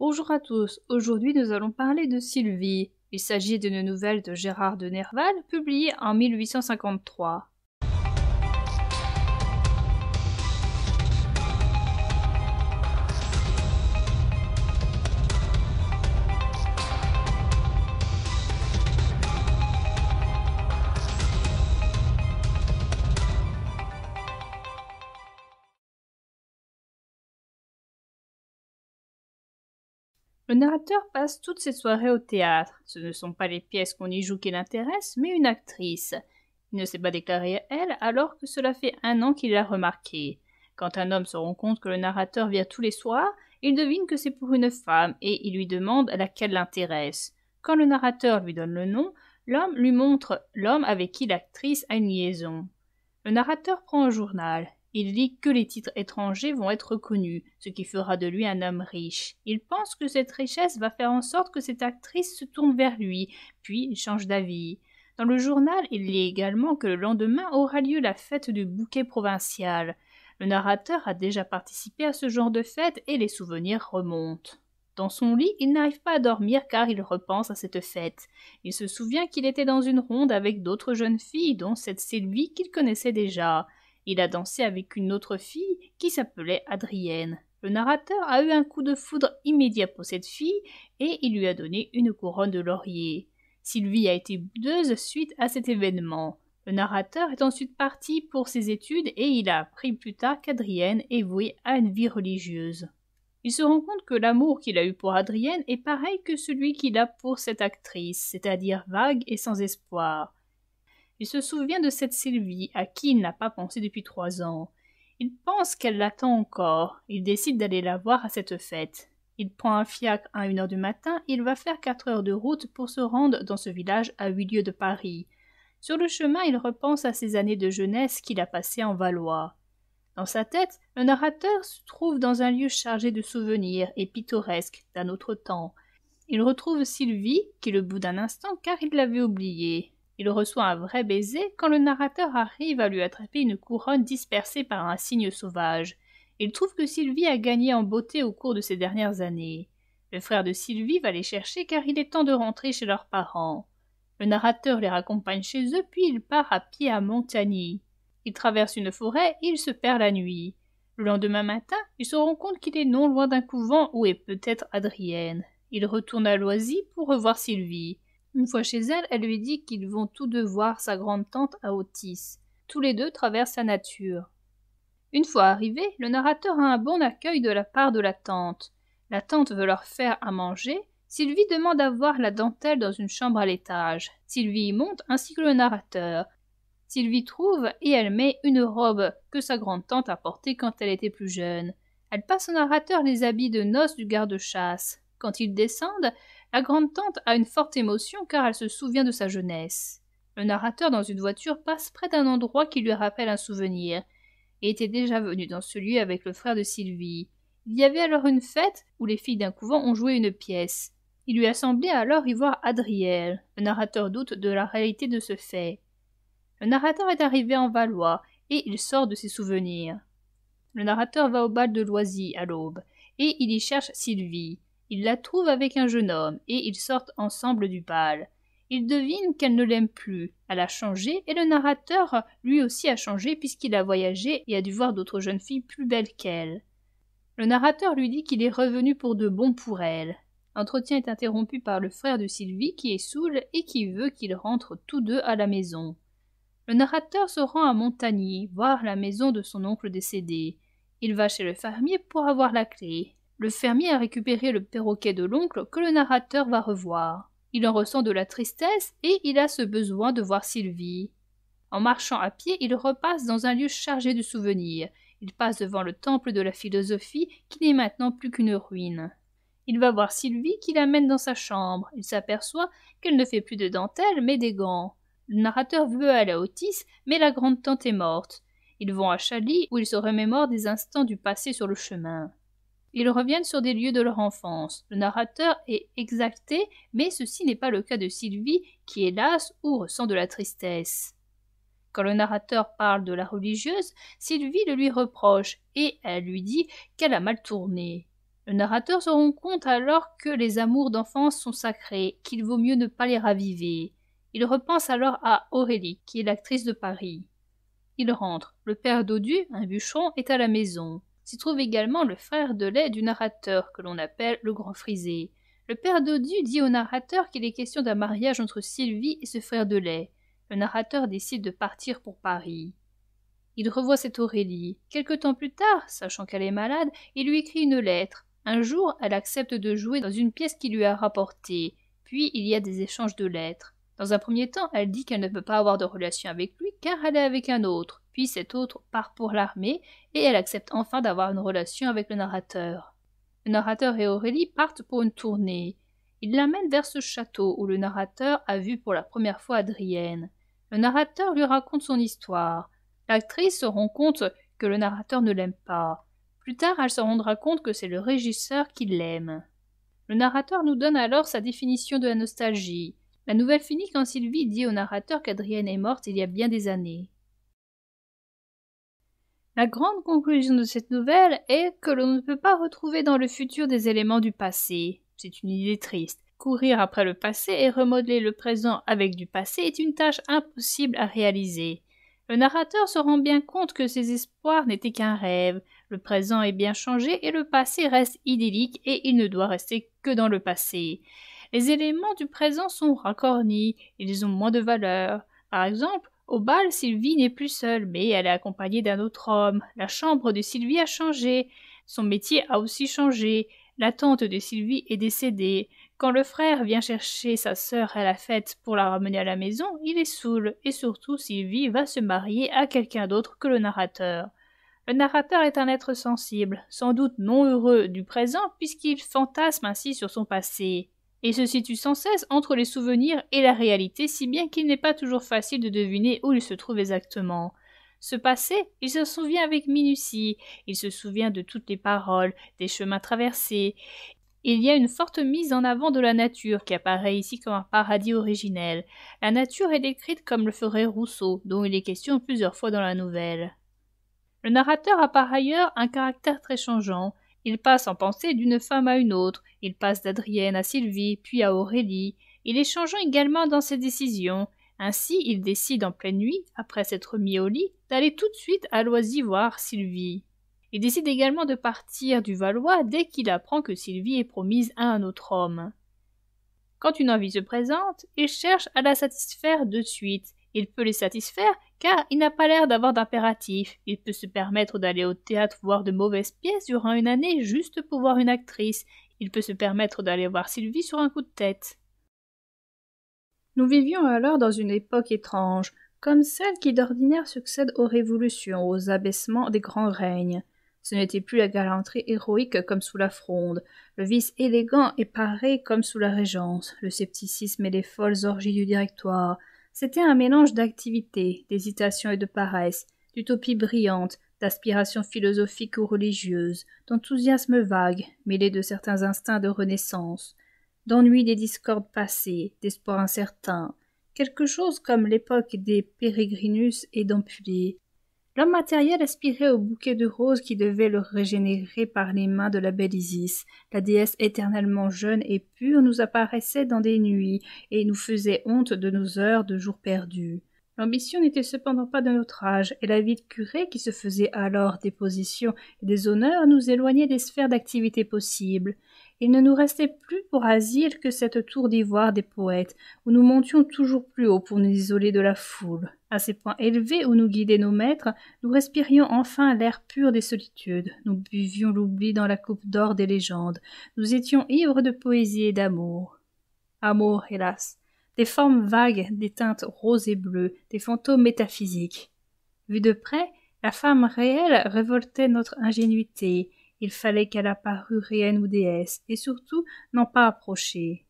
Bonjour à tous, aujourd'hui nous allons parler de Sylvie. Il s'agit d'une nouvelle de Gérard de Nerval publiée en 1853. Le narrateur passe toutes ses soirées au théâtre. Ce ne sont pas les pièces qu'on y joue qui l'intéressent, mais une actrice. Il ne s'est pas déclaré à elle alors que cela fait un an qu'il l'a remarqué. Quand un homme se rend compte que le narrateur vient tous les soirs, il devine que c'est pour une femme et il lui demande laquelle l'intéresse. Quand le narrateur lui donne le nom, l'homme lui montre l'homme avec qui l'actrice a une liaison. Le narrateur prend un journal. Il dit que les titres étrangers vont être connus, ce qui fera de lui un homme riche. Il pense que cette richesse va faire en sorte que cette actrice se tourne vers lui, puis il change d'avis. Dans le journal, il lit également que le lendemain aura lieu la fête du bouquet provincial. Le narrateur a déjà participé à ce genre de fête et les souvenirs remontent. Dans son lit, il n'arrive pas à dormir car il repense à cette fête. Il se souvient qu'il était dans une ronde avec d'autres jeunes filles, dont cette Sylvie qu'il connaissait déjà. Il a dansé avec une autre fille qui s'appelait Adrienne. Le narrateur a eu un coup de foudre immédiat pour cette fille et il lui a donné une couronne de laurier. Sylvie a été boudeuse suite à cet événement. Le narrateur est ensuite parti pour ses études et il a appris plus tard qu'Adrienne est vouée à une vie religieuse. Il se rend compte que l'amour qu'il a eu pour Adrienne est pareil que celui qu'il a pour cette actrice, c'est-à-dire vague et sans espoir. Il se souvient de cette Sylvie à qui il n'a pas pensé depuis trois ans. Il pense qu'elle l'attend encore. Il décide d'aller la voir à cette fête. Il prend un fiacre à une heure du matin et il va faire quatre heures de route pour se rendre dans ce village à huit lieues de Paris. Sur le chemin, il repense à ses années de jeunesse qu'il a passées en Valois. Dans sa tête, le narrateur se trouve dans un lieu chargé de souvenirs et pittoresque d'un autre temps. Il retrouve Sylvie, qui le bout d'un instant car il l'avait oubliée. Il reçoit un vrai baiser quand le narrateur arrive à lui attraper une couronne dispersée par un cygne sauvage. Il trouve que Sylvie a gagné en beauté au cours de ces dernières années. Le frère de Sylvie va les chercher car il est temps de rentrer chez leurs parents. Le narrateur les raccompagne chez eux puis il part à pied à Montagny. Il traverse une forêt et il se perd la nuit. Le lendemain matin, il se rend compte qu'il est non loin d'un couvent où est peut-être Adrienne. Il retourne à Loisy pour revoir Sylvie. Une fois chez elle, elle lui dit qu'ils vont tous deux voir sa grande-tante à Otis. Tous les deux traversent la nature. Une fois arrivés, le narrateur a un bon accueil de la part de la tante. La tante veut leur faire à manger. Sylvie demande à voir la dentelle dans une chambre à l'étage. Sylvie y monte ainsi que le narrateur. Sylvie trouve et elle met une robe que sa grande-tante a portée quand elle était plus jeune. Elle passe au narrateur les habits de noces du garde-chasse. Quand ils descendent, la grande-tante a une forte émotion car elle se souvient de sa jeunesse. Le narrateur dans une voiture passe près d'un endroit qui lui rappelle un souvenir, et était déjà venu dans ce lieu avec le frère de Sylvie. Il y avait alors une fête où les filles d'un couvent ont joué une pièce. Il lui a semblé alors y voir Adriel. Le narrateur doute de la réalité de ce fait. Le narrateur est arrivé en Valois, et il sort de ses souvenirs. Le narrateur va au bal de Loisy à l'aube, et il y cherche Sylvie. Il la trouve avec un jeune homme, et ils sortent ensemble du bal. Il devine qu'elle ne l'aime plus. Elle a changé, et le narrateur lui aussi a changé puisqu'il a voyagé et a dû voir d'autres jeunes filles plus belles qu'elle. Le narrateur lui dit qu'il est revenu pour de bon pour elle. L'entretien est interrompu par le frère de Sylvie qui est saoul et qui veut qu'ils rentrent tous deux à la maison. Le narrateur se rend à Montagny, voir la maison de son oncle décédé. Il va chez le fermier pour avoir la clé. Le fermier a récupéré le perroquet de l'oncle que le narrateur va revoir. Il en ressent de la tristesse et il a ce besoin de voir Sylvie. En marchant à pied, il repasse dans un lieu chargé de souvenirs. Il passe devant le temple de la philosophie qui n'est maintenant plus qu'une ruine. Il va voir Sylvie qui l'amène dans sa chambre. Il s'aperçoit qu'elle ne fait plus de dentelle mais des gants. Le narrateur veut aller à Otis, mais la grande tante est morte. Ils vont à Chaly où ils se remémorent des instants du passé sur le chemin. Ils reviennent sur des lieux de leur enfance. Le narrateur est exacté, mais ceci n'est pas le cas de Sylvie, qui hélas ou ressent de la tristesse. Quand le narrateur parle de la religieuse, Sylvie le lui reproche, et elle lui dit qu'elle a mal tourné. Le narrateur se rend compte alors que les amours d'enfance sont sacrés, qu'il vaut mieux ne pas les raviver. Il repense alors à Aurélie, qui est l'actrice de Paris. Il rentre. Le père Dodu, un bûcheron, est à la maison. S'y trouve également le frère de lait du narrateur, que l'on appelle le grand frisé. Le père Dodu dit au narrateur qu'il est question d'un mariage entre Sylvie et ce frère de lait. Le narrateur décide de partir pour Paris. Il revoit cette Aurélie. Quelque temps plus tard, sachant qu'elle est malade, il lui écrit une lettre. Un jour, elle accepte de jouer dans une pièce qu'il lui a rapportée. Puis il y a des échanges de lettres. Dans un premier temps, elle dit qu'elle ne peut pas avoir de relation avec lui car elle est avec un autre. Puis cet autre part pour l'armée et elle accepte enfin d'avoir une relation avec le narrateur. Le narrateur et Aurélie partent pour une tournée. Ils l'amènent vers ce château où le narrateur a vu pour la première fois Adrienne. Le narrateur lui raconte son histoire. L'actrice se rend compte que le narrateur ne l'aime pas. Plus tard, elle se rendra compte que c'est le régisseur qui l'aime. Le narrateur nous donne alors sa définition de la nostalgie. La nouvelle finit quand Sylvie dit au narrateur qu'Adrienne est morte il y a bien des années. La grande conclusion de cette nouvelle est que l'on ne peut pas retrouver dans le futur des éléments du passé. C'est une idée triste. Courir après le passé et remodeler le présent avec du passé est une tâche impossible à réaliser. Le narrateur se rend bien compte que ses espoirs n'étaient qu'un rêve, le présent est bien changé et le passé reste idyllique et il ne doit rester que dans le passé. Les éléments du présent sont racornis, ils ont moins de valeur. Par exemple, au bal, Sylvie n'est plus seule, mais elle est accompagnée d'un autre homme. La chambre de Sylvie a changé. Son métier a aussi changé. La tante de Sylvie est décédée. Quand le frère vient chercher sa sœur à la fête pour la ramener à la maison, il est saoul, et surtout Sylvie va se marier à quelqu'un d'autre que le narrateur. Le narrateur est un être sensible, sans doute non heureux du présent, puisqu'il fantasme ainsi sur son passé, et se situe sans cesse entre les souvenirs et la réalité, si bien qu'il n'est pas toujours facile de deviner où il se trouve exactement. Ce passé, il se souvient avec minutie, il se souvient de toutes les paroles, des chemins traversés, il y a une forte mise en avant de la nature qui apparaît ici comme un paradis originel. La nature est décrite comme le ferait Rousseau, dont il est question plusieurs fois dans la nouvelle. Le narrateur a par ailleurs un caractère très changeant. Il passe en pensée d'une femme à une autre, il passe d'Adrienne à Sylvie, puis à Aurélie. Il est changeant également dans ses décisions. Ainsi, il décide en pleine nuit, après s'être mis au lit, d'aller tout de suite à Loisy voir Sylvie. Il décide également de partir du Valois dès qu'il apprend que Sylvie est promise à un autre homme. Quand une envie se présente, il cherche à la satisfaire de suite. Il peut les satisfaire car il n'a pas l'air d'avoir d'impératif. Il peut se permettre d'aller au théâtre voir de mauvaises pièces durant une année juste pour voir une actrice. Il peut se permettre d'aller voir Sylvie sur un coup de tête. Nous vivions alors dans une époque étrange, comme celle qui d'ordinaire succède aux révolutions, aux abaissements des grands règnes. Ce n'était plus la galanterie héroïque comme sous la Fronde, le vice élégant et paré comme sous la Régence, le scepticisme et les folles orgies du Directoire. C'était un mélange d'activité, d'hésitation et de paresse, d'utopie brillante, d'aspiration philosophique ou religieuse, d'enthousiasme vague, mêlé de certains instincts de renaissance, d'ennui des discordes passées, d'espoir incertain, quelque chose comme l'époque des Pérégrinus et d'Ampulée, L'homme matériel aspirait au bouquet de roses qui devait le régénérer par les mains de la belle Isis. La déesse éternellement jeune et pure nous apparaissait dans des nuits et nous faisait honte de nos heures de jours perdus. L'ambition n'était cependant pas de notre âge, et la vie de curé qui se faisait alors des positions et des honneurs nous éloignait des sphères d'activité possibles. Il ne nous restait plus pour asile que cette tour d'ivoire des poètes, où nous montions toujours plus haut pour nous isoler de la foule. À ces points élevés où nous guidaient nos maîtres, nous respirions enfin l'air pur des solitudes, nous buvions l'oubli dans la coupe d'or des légendes, nous étions ivres de poésie et d'amour. Amour, hélas, des formes vagues, des teintes roses et bleues, des fantômes métaphysiques. Vu de près, la femme réelle révoltait notre ingénuité, il fallait qu'elle apparût réelle ou déesse, et surtout n'en pas approcher.